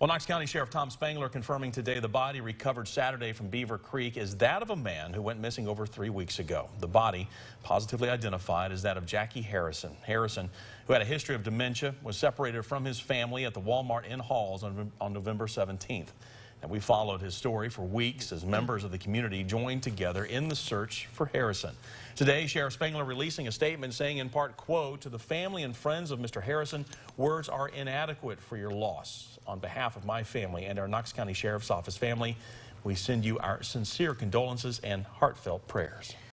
Well, Knox County Sheriff Tom Spangler confirming today the body recovered Saturday from Beaver Creek is that of a man who went missing over three weeks ago. The body, positively identified, is that of Jackie Harrison. Harrison, who had a history of dementia, was separated from his family at the Walmart in Halls on, on November 17th. And we followed his story for weeks as members of the community joined together in the search for Harrison. Today, Sheriff Spangler releasing a statement saying in part, quote, to the family and friends of Mr. Harrison, words are inadequate for your loss. On behalf of my family and our Knox County Sheriff's Office family, we send you our sincere condolences and heartfelt prayers.